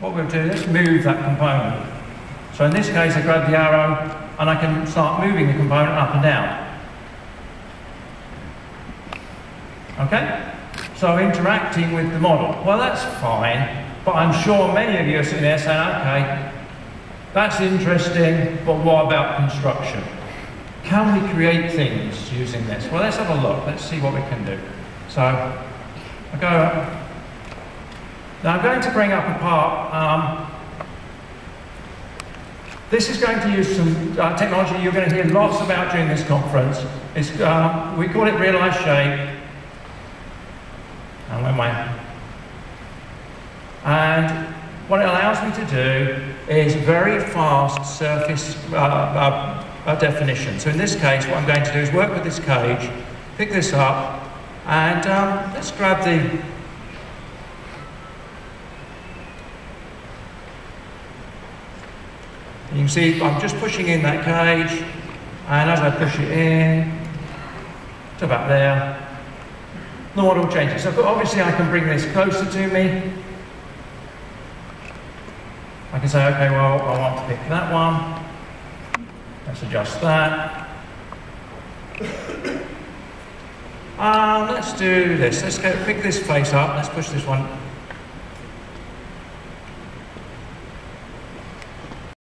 what we'll do, let's move that component. So in this case, I grab the arrow and I can start moving the component up and down. Okay? So interacting with the model. Well, that's fine, but I'm sure many of you are sitting there saying, okay, that's interesting, but what about construction? Can we create things using this? Well, let's have a look. Let's see what we can do. So, I go. Now I'm going to bring up a part. Um, this is going to use some uh, technology you're going to hear lots about during this conference. Uh, we call it realized shape. And when my and what it allows me to do is very fast surface uh, uh, uh, definition. So in this case, what I'm going to do is work with this cage, pick this up, and um, let's grab the You can see I'm just pushing in that cage, and as I push it in, to about there, the model changes. So obviously I can bring this closer to me. I can say, okay, well, I want to pick that one. Let's adjust that. Um, let's do this. Let's go pick this face up. Let's push this one